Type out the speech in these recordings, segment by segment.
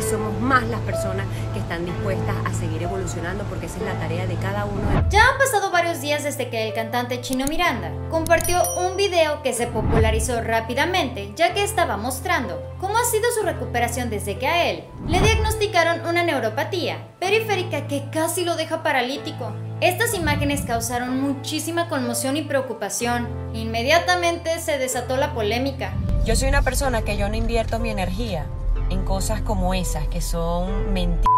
y somos más las personas que están dispuestas a seguir evolucionando porque esa es la tarea de cada uno. Ya han pasado varios días desde que el cantante Chino Miranda compartió un video que se popularizó rápidamente ya que estaba mostrando cómo ha sido su recuperación desde que a él le diagnosticaron una neuropatía periférica que casi lo deja paralítico. Estas imágenes causaron muchísima conmoción y preocupación. Inmediatamente se desató la polémica. Yo soy una persona que yo no invierto mi energía en cosas como esas, que son mentiras.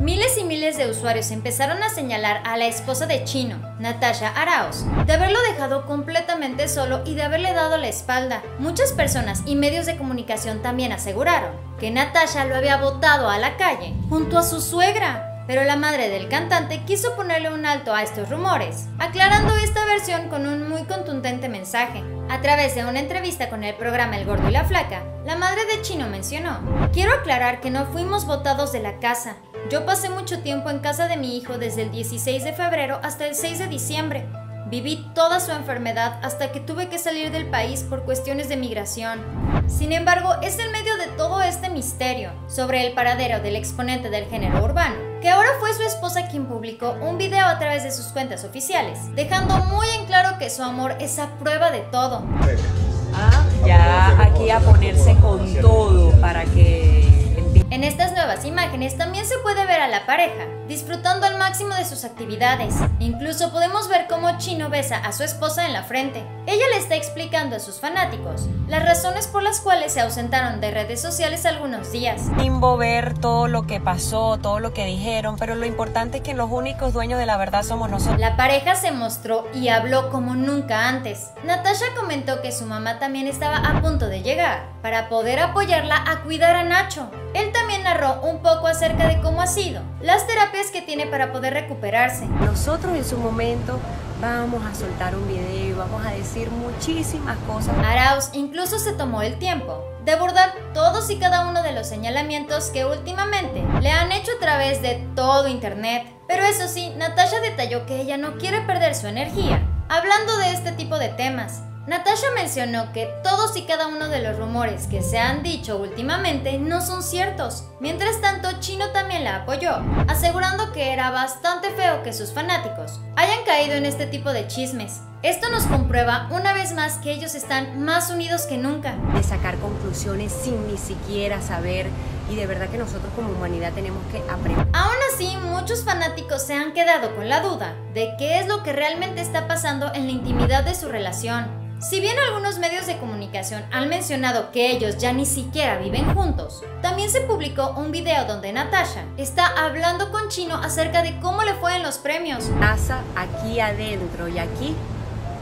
Miles y miles de usuarios empezaron a señalar a la esposa de Chino, Natasha Arauz, de haberlo dejado completamente solo y de haberle dado la espalda. Muchas personas y medios de comunicación también aseguraron que Natasha lo había botado a la calle junto a su suegra pero la madre del cantante quiso ponerle un alto a estos rumores, aclarando esta versión con un muy contundente mensaje. A través de una entrevista con el programa El Gordo y la Flaca, la madre de Chino mencionó, quiero aclarar que no fuimos votados de la casa. Yo pasé mucho tiempo en casa de mi hijo desde el 16 de febrero hasta el 6 de diciembre. Viví toda su enfermedad hasta que tuve que salir del país por cuestiones de migración. Sin embargo, es en medio de todo este misterio sobre el paradero del exponente del género urbano, que esposa quien publicó un video a través de sus cuentas oficiales, dejando muy en claro que su amor es a prueba de todo. Ah, ya aquí a ponerse con todo para que en estas nuevas imágenes también se puede ver a la pareja disfrutando al máximo de sus actividades. Incluso podemos ver cómo Chino besa a su esposa en la frente. Ella le está explicando a sus fanáticos las razones por las cuales se ausentaron de redes sociales algunos días. Limbo ver todo lo que pasó, todo lo que dijeron, pero lo importante es que los únicos dueños de la verdad somos nosotros. La pareja se mostró y habló como nunca antes. Natasha comentó que su mamá también estaba a punto de llegar para poder apoyarla a cuidar a Nacho. Él también narró un poco acerca de cómo ha sido, las terapias que tiene para poder recuperarse. Nosotros en su momento vamos a soltar un video y vamos a decir muchísimas cosas. Arauz incluso se tomó el tiempo de abordar todos y cada uno de los señalamientos que últimamente le han hecho a través de todo internet. Pero eso sí, Natasha detalló que ella no quiere perder su energía hablando de este tipo de temas Natasha mencionó que todos y cada uno de los rumores que se han dicho últimamente no son ciertos. Mientras tanto, Chino también la apoyó, asegurando que era bastante feo que sus fanáticos hayan caído en este tipo de chismes. Esto nos comprueba una vez más que ellos están más unidos que nunca. De sacar conclusiones sin ni siquiera saber y de verdad que nosotros como humanidad tenemos que aprender. Aún así, muchos fanáticos se han quedado con la duda de qué es lo que realmente está pasando en la intimidad de su relación. Si bien algunos medios de comunicación han mencionado que ellos ya ni siquiera viven juntos, también se publicó un video donde Natasha está hablando con Chino acerca de cómo le fue en los premios. Pasa aquí adentro y aquí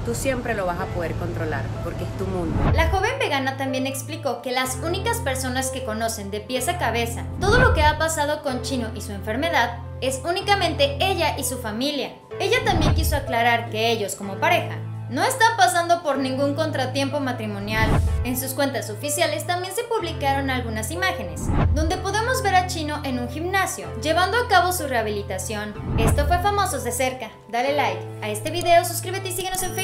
tú siempre lo vas a poder controlar porque es tu mundo. La joven vegana también explicó que las únicas personas que conocen de pies a cabeza todo lo que ha pasado con Chino y su enfermedad es únicamente ella y su familia. Ella también quiso aclarar que ellos como pareja no está pasando por ningún contratiempo matrimonial. En sus cuentas oficiales también se publicaron algunas imágenes, donde podemos ver a Chino en un gimnasio, llevando a cabo su rehabilitación. Esto fue Famosos de cerca. Dale like a este video, suscríbete y síguenos en Facebook.